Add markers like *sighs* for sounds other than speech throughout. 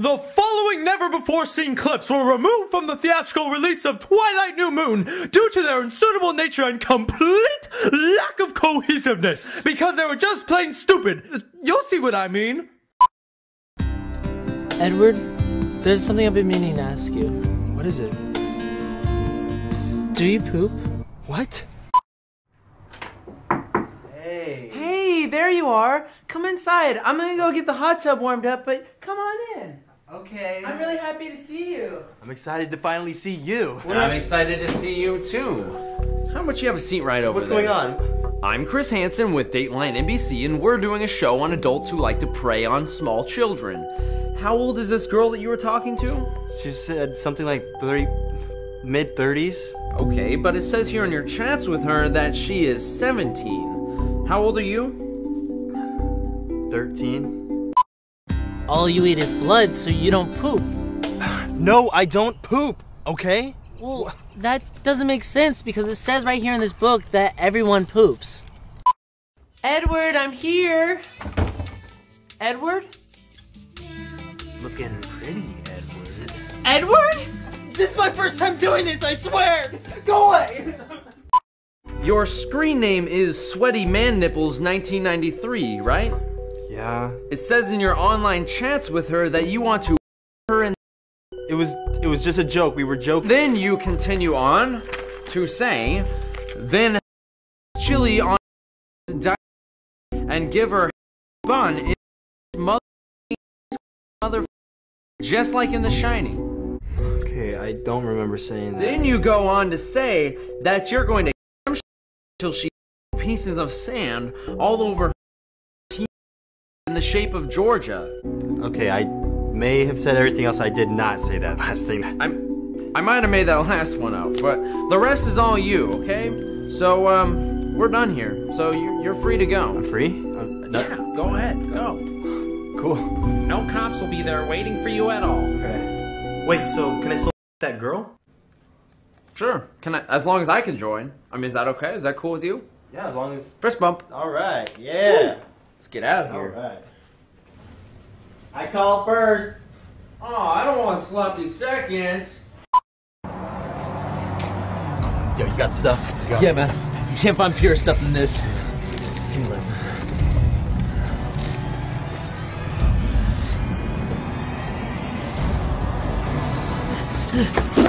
The following never before seen clips were removed from the theatrical release of Twilight New Moon due to their unsuitable nature and complete lack of cohesiveness. Because they were just plain stupid. You'll see what I mean. Edward, there's something I've been meaning to ask you. What is it? Do you poop? What? Hey. Hey, there you are. Come inside. I'm gonna go get the hot tub warmed up, but come on in. Okay. I'm really happy to see you. I'm excited to finally see you. And I'm excited to see you too. How about you have a seat right over What's there? going on? I'm Chris Hansen with Dateline NBC, and we're doing a show on adults who like to prey on small children. How old is this girl that you were talking to? She said something like 30, mid 30s. Okay, but it says here in your chats with her that she is 17. How old are you? 13. All you eat is blood, so you don't poop. *sighs* No, I don't poop, okay? Well, that doesn't make sense because it says right here in this book that everyone poops. Edward, I'm here. Edward? Looking pretty, Edward. Edward? This is my first time doing this, I swear! Go away! Your screen name is Sweaty Man Nipples 1993, right? Yeah. It says in your online chats with her that you want to her and It was it was just a joke. We were joking. Then you continue on to say, then chili on and give her bun in mother, mother, just like in The Shining. Okay, I don't remember saying that. Then you go on to say that you're going to till she pieces of sand all over the shape of Georgia. Okay, I may have said everything else. I did not say that *laughs* last thing. I'm I might have made that *laughs* last one up, but the rest is all you, okay? So um we're done here. So you're, you're free to I'm go. free? I'm not- Yeah, go ahead, go. Cool. No cops will be there waiting for you at all. Okay. Wait, so can I still that girl? Sure. Can I as long as I can join. I mean is that okay? Is that cool with you? Yeah, as long as. Fist bump. All right. Yeah. Let's get out of here. All right. I call first. Oh, I don't want sloppy seconds. Yo, you got stuff? You got- Yeah, man. You can't find pure stuff in this.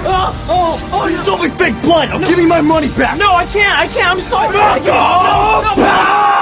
Oh, oh, oh, You sold me fake blood. Now give me my money back. no, I can't, I can't, I'm sorry. Fuck off!